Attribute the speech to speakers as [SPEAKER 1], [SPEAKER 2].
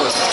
[SPEAKER 1] Gracias.